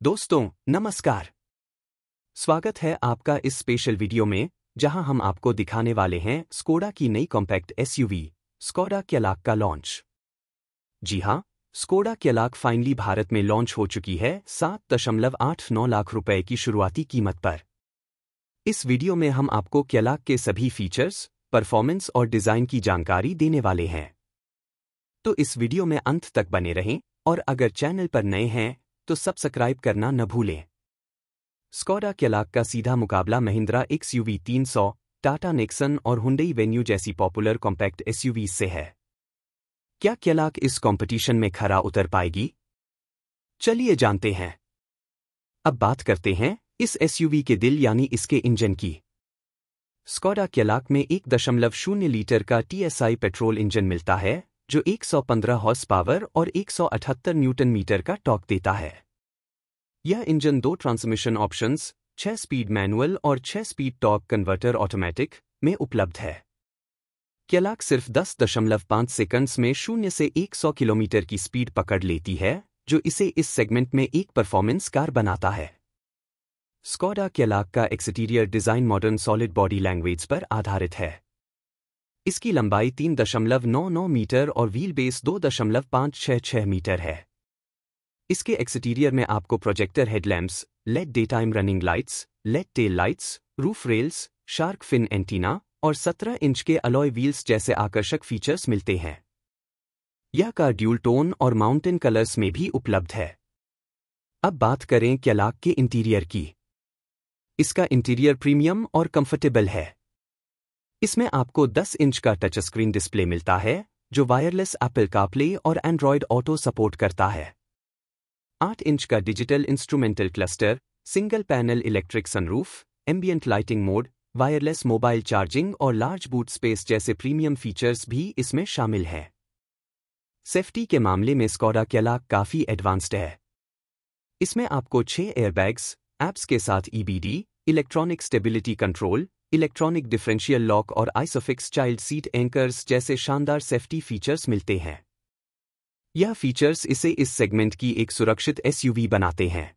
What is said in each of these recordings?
दोस्तों, नमस्कार। स्वागत है आपका इस स्पेशल वीडियो में, जहाँ हम आपको दिखाने वाले हैं स्कोडा की नई कॉम्पैक्ट एसयूवी स्कोडा क्यलाक का लॉन्च जी हाँ स्कोडा क्यलाक फाइनली भारत में लॉन्च हो चुकी है सात दशमलव आठ नौ लाख रुपए की शुरुआती कीमत पर। इस वीडियो में हम आपको क्यलाक के सभी फीचर्स परफॉर्मेंस और डिज़ाइन की जानकारी देने वाले हैं। तो इस वीडियो में अंत तक बने रहें, और अगर चैनल पर नए हैं तो सब्सक्राइब करना न भूलें। स्कॉडा क्यलाक का सीधा मुकाबला महिंद्रा एक्स यू वी तीन सौ टाटा नेक्सन और हुंडई वेन्यू जैसी पॉपुलर कॉम्पैक्ट एसयूवी से है। क्या क्यलाक इस कंपटीशन में खरा उतर पाएगी? चलिए जानते हैं। अब बात करते हैं इस एसयूवी के दिल यानी इसके इंजन की। स्कॉडा क्यलाक में एक दशमलव शून्य लीटर का टीएसआई पेट्रोल इंजन मिलता है, जो 115 हॉर्स पावर और 178 न्यूटन मीटर का टॉक देता है। यह इंजन दो ट्रांसमिशन ऑप्शंस 6 स्पीड मैनुअल और 6 स्पीड टॉक कन्वर्टर ऑटोमेटिक में उपलब्ध है। क्यलाक सिर्फ़ 10.5 सेकंड्स में शून्य से 100 किलोमीटर की स्पीड पकड़ लेती है, जो इसे इस सेगमेंट में एक परफॉर्मेंस कार बनाता है। स्कॉडा क्यलाक का exterior design modern solid body language पर आधारित है। इसकी लंबाई तीन दशमलव नौ नौ मीटर और व्हील बेस दो दशमलव पाँच छः छः मीटर है। इसके एक्सटीरियर में आपको projector headlamps LED day time running lights LED tail lights roof rails shark fin antenna और 17 इंच के अलॉय व्हील्स जैसे आकर्षक फीचर्स मिलते हैं। यह कार ड्यूल टोन और माउंटेन कलर्स में भी उपलब्ध है। अब बात करें क्यलाक के इंटीरियर की। इसका इंटीरियर प्रीमियम और कंफर्टेबल है। इसमें आपको 10 इंच का टच स्क्रीन डिस्प्ले मिलता है, जो वायरलेस एप्पल कापले और एंड्रॉयड ऑटो सपोर्ट करता है। 8 इंच का digital instrumental cluster, single panel electric sunroof ambient lighting mode wireless mobile charging और लार्ज बूट स्पेस जैसे प्रीमियम फीचर्स भी इसमें शामिल हैं। सेफ्टी के मामले में स्कॉडा कैलाक काफ़ी एडवांस्ड है। इसमें आपको छह एयरबैग्स एप्स के साथ EBD electronic stability control electronic differential lock और आइसोफिक्स चाइल्ड सीट एंकर्स जैसे शानदार सेफ्टी फीचर्स मिलते हैं। यह फीचर्स इसे इस सेगमेंट की एक सुरक्षित एसयूवी बनाते हैं।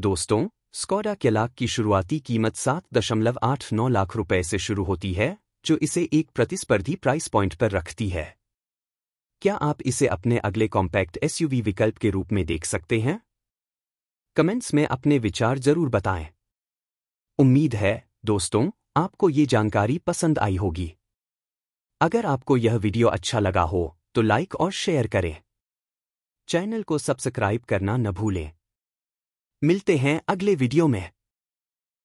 दोस्तों स्कॉडा कैलाक की शुरुआती कीमत सात दशमलव आठ नौ लाख रुपए से शुरू होती है, जो इसे एक प्रतिस्पर्धी प्राइस पॉइंट पर रखती है। क्या आप इसे अपने अगले कॉम्पैक्ट एसयूवी विकल्प के रूप में देख सकते हैं? कमेंट्स में अपने विचार ज़रूर बताएँ। उम्मीद है, दोस्तों, आपको ये जानकारी पसंद आई होगी। अगर आपको यह वीडियो अच्छा लगा हो तो लाइक और शेयर करें। चैनल को सब्सक्राइब करना न भूलें। मिलते हैं अगले वीडियो में।